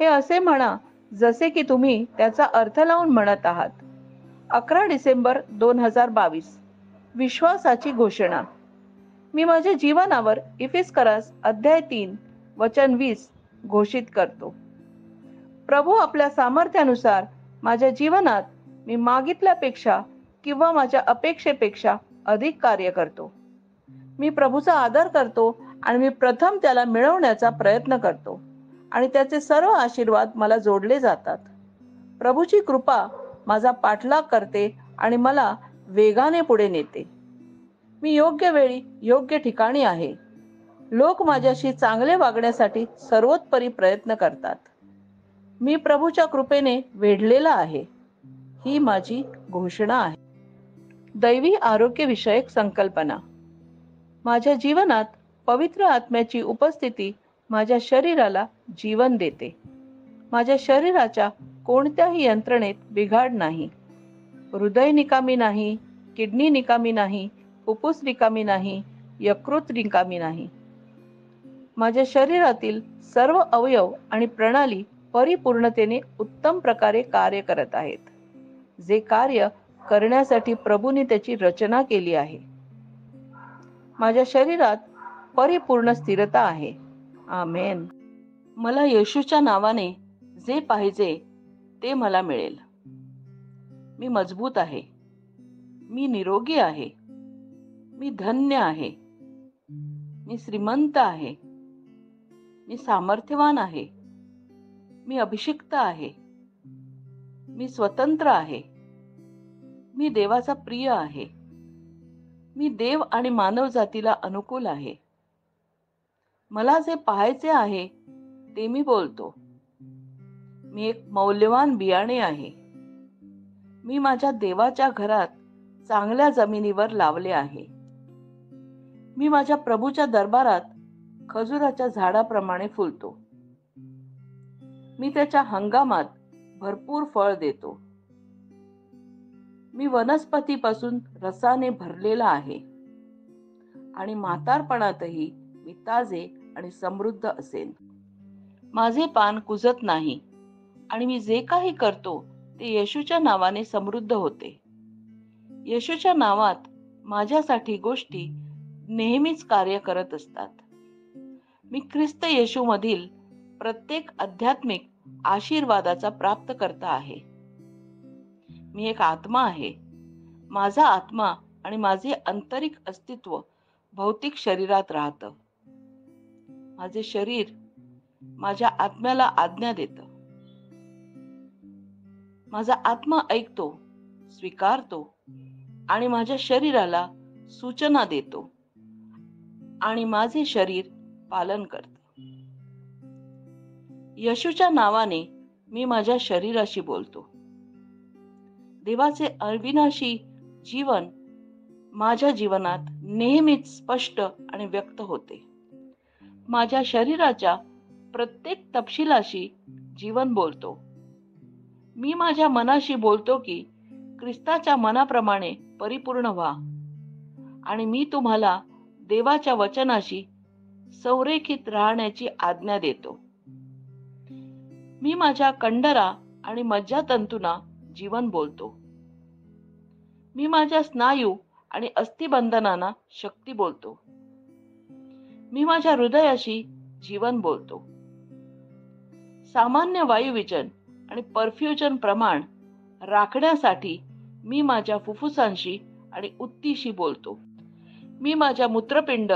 हे असे म्हणा जसे की तुम्ही त्याचा अर्थ लावून म्हणत आहात. अकरा डिसेंबर दोन हजार बावीस. विश्वासाची घोषणा. मी माझ्या जीवनावर इफिस्करास अध्याय तीन वचन वीस घोषित करतो. प्रभू आपल्या सामर्थ्यानुसार माझ्या जीवनात मी मागितल्यापेक्षा किंवा माझ्या अपेक्षेपेक्षा अधिक कार्य करतो. मी प्रभूचा आदर करतो आणि मी प्रथम त्याला मिळवण्याचा प्रयत्न करतो. आणि त्याचे सर्व आशीर्वाद मला जोडले जातात. प्रभूची कृपा माझा पाठलाग करते आणि मला वेगाने पुढे नेते. मी योग्य वेळी योग्य ठिकाणी आहे. लोक माझ्याशी चांगले वागण्यासाठी सर्वोत्परी प्रयत्न करतात. मी प्रभूच्या कृपेने वेढलेला आहे. ही माझी घोषणा आहे. दैवी आरोग्य विषयक संकल्पना. माझ्या जीवनात पवित्र आत्म्याची उपस्थिती माझ्या शरीराला जीवन देते. माझ्या शरीराच्या कोणत्याही यंत्रणेत बिघाड नाही. हृदय निकामी नाही किडनी निकामी नाही फुफ्फुस रिकामी नाही यकृत रिकामी नाही. माझ्या शरीरातील सर्व अवयव आणि प्रणाली परिपूर्णतेने उत्तम प्रकारे कार्य करत आहेत. जे कार्य करण्यासाठी प्रभूने त्याची रचना केली आहे. माझ्या शरीरात परिपूर्ण स्थिरता आहे. आमेन. मला येशूच्या नावाने जे पाहिजे ते मला मिळेल. मी मजबूत आहे. मी निरोगी आहे. मी धन्य आहे. मी श्रीमंत आहे. मी सामर्थ्यवान आहे. मी अभिषिक्त आहे. मी स्वतंत्र आहे. मी देवाचा प्रिय आहे. मी देव आणि मानव जातीला अनुकूल आहे. मला जे पाहायचे आहे ते मी बोलतो. मी एक मौल्यवान बियाणे आहे. मी माझ्या देवाच्या घरात चांगल्या जमिनीवर लावले आहे. मी माझ्या प्रभूच्या दरबारात खजुराच्या झाडाप्रमाणे फुलतो. मी त्याच्या हंगामात भरपूर फळ देतो. मी वनस्पतीपासून रसाने भरलेला आहे. आणि म्हातारपणातही मी ताजे आणि समृद्ध असेन. माझे पान कुजत नाही आणि मी जे काही करतो ते येशूच्या नावाने समृद्ध होते. येशूच्या नावात माझ्यासाठी गोष्टी नेहमीच कार्य करत असतात. मी ख्रिस्त येशू मधील प्रत्येक आध्यात्मिक आशीर्वादाचा प्राप्त करता आहे. मी एक आत्मा आहे. माझा आत्मा आणि माझे आंतरिक अस्तित्व भौतिक शरीरात राहतं. माझे शरीर माझ्या आत्म्याला आज्ञा देत. माझा आत्मा ऐकतो स्वीकारतो आणि माझ्या शरीराला सूचना देतो आणि माझे शरीर पालन करत. यशूच्या नावाने मी माझ्या शरीराशी बोलतो. देवाचे अविनाशी जीवन माझ्या जीवनात नेहमीच स्पष्ट आणि व्यक्त होते. माझ्या शरीराच्या प्रत्येक तपशिलाशी जीवन बोलतो. मी माझ्या मनाशी बोलतो की ख्रिस्ताच्या मनाप्रमाणे परिपूर्ण व्हा. आणि मी तुम्हाला देवाच्या वचनाशी संरेखित राहण्याची आज्ञा देतो. मी माझ्या कंडरा आणि मज्जातंतूंना जीवन बोलतो. मी माझ्या स्नायू आणि अस्थिबंधनांना शक्ती बोलतो. मी माझ्या हृदयाशी जीवन बोलतो. सामान्य वायुविजन आणि परफ्युजन प्रमाण राखण्यासाठी मी माझ्या फुफ्फुसांशी आणि उत्तीशी बोलतो. मी माझ्या मूत्रपिंड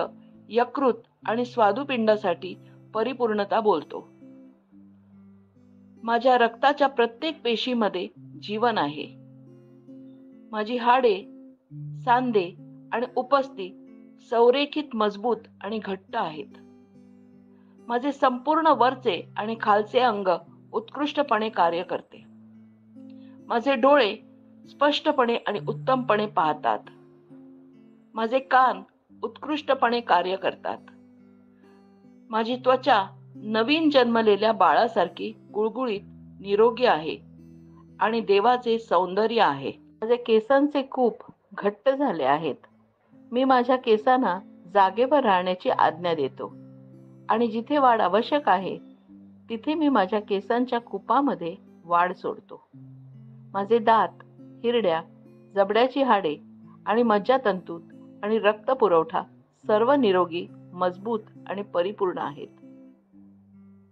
यकृत आणि स्वादुपिंडासाठी परिपूर्णता बोलतो. माझ्या रक्ताच्या प्रत्येक पेशीमध्ये जीवन आहे. माझी हाडे सांधे आणि उपस्थित संरेखित मजबूत आणि घट्ट आहेत. माझे संपूर्ण वरचे आणि खालचे अंग उत्कृष्टपणे कार्य करते. माझे डोळे स्पष्टपणे आणि उत्तमपणे पाहतात. माझे कान उत्कृष्टपणे कार्य करतात. माझी त्वचा नवीन जन्मलेल्या बाळासारखी गुळगुळीत निरोगी आहे आणि देवाचे सौंदर्य आहे. माझे केसांचे खूप घट्ट झाले आहेत. मी माझ्या केसांना जागेवर राहण्याची आज्ञा देतो. आणि जिथे वाढ आवश्यक आहे तिथे मी माझ्या केसांच्या कुपामध्ये वाढ सोडतो. माझे दात हिरड्या जबड्याची हाडे आणि मज्जातंतूत आणि रक्तपुरवठा सर्व निरोगी मजबूत आणि परिपूर्ण आहेत.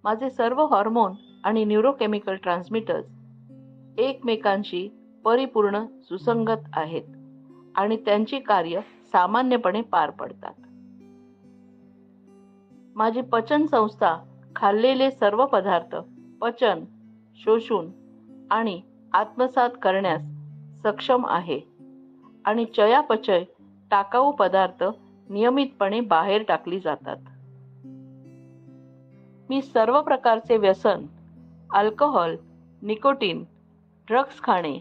माझे सर्व हॉर्मोन आणि न्यूरोकेमिकल ट्रान्समिटर्स एकमेकांशी परिपूर्ण सुसंगत आहेत आणि त्यांची कार्य सामान्यपणे पार पडतात. माझी पचन संस्था खाल्लेले सर्व पदार्थ पचन शोषून आणि आत्मसात करण्यास सक्षम आहे आणि चयापचय टाकाऊ पदार्थ नियमितपणे बाहेर टाकली जातात. मी सर्व प्रकारचे व्यसन अल्कोहोल निकोटीन ड्रग्स खाणे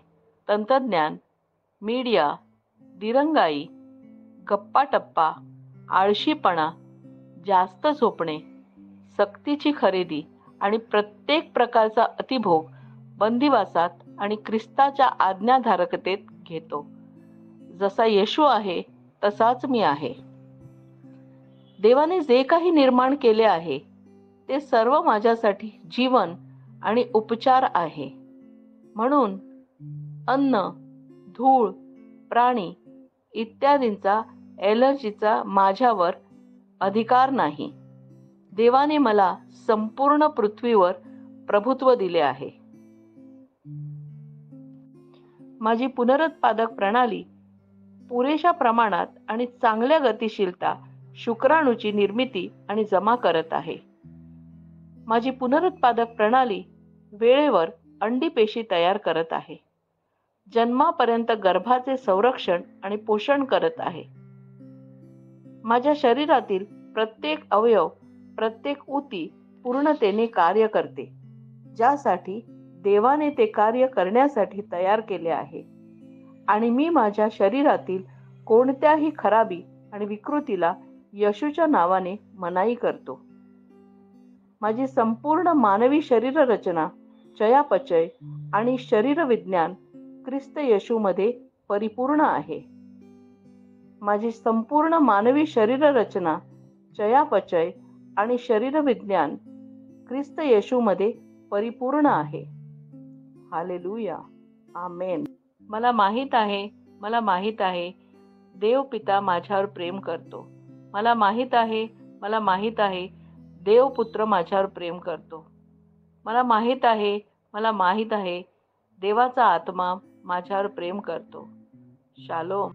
तंत्रज्ञान मीडिया दिरंगाई गप्पाटप्पा आळशीपणा जास्त झोपणे सक्तीची खरेदी आणि प्रत्येक प्रकारचा अतिभोग बंदिवासात आणि ख्रिस्ताच्या आज्ञाधारकतेत घेतो. जसा येशू आहे तसाच मी आहे. देवाने जे काही निर्माण केले आहे ते सर्व माझ्यासाठी जीवन आणि उपचार आहे. म्हणून अन्न धूळ प्राणी इत्यादींचा एलर्जीचा माझ्यावर अधिकार नाही. देवाने मला संपूर्ण पृथ्वीवर प्रभुत्व दिले आहे. माझी पुनरुत्पादक प्रणाली पुरेशा प्रमाणात आणि चांगल्या गतिशीलता शुक्राणूची निर्मिती आणि जमा करत आहे. माझी पुनरुत्पादक प्रणाली वेळेवर अंडी पेशी तयार करत आहे. जन्मापर्यंत गर्भाचे संरक्षण आणि पोषण करत आहे. माझ्या शरीरातील प्रत्येक अवयव प्रत्येक ऊती पूर्णतेने कार्य करते. ज्यासाठी देवाने ते कार्य करण्यासाठी तयार केले आहे. आणि मी माझ्या शरीरातील कोणत्याही खराबी आणि विकृतीला यशूच्या नावाने मनाई करतो. माझी संपूर्ण मानवी शरीर रचना चयापचय आणि शरीरविज्ञान ख्रिस्त येशूमध्ये परिपूर्ण आहे. माझी संपूर्ण मानवी शरीर रचना चयापचय आणि शरीर विज्ञान ख्रिस्त येशूमध्ये परिपूर्ण आहे. हालेलुया. आमेन. मला माहीत आहे मला माहीत आहे देव पिता माझ्यावर प्रेम करतो. मला माहीत आहे मला माहीत आहे देव पुत्र माझ्यावर प्रेम करतो. मला माहीत आहे मला माहीत आहे देवाचा आत्मा माझ्यावर प्रेम करतो. शालोम.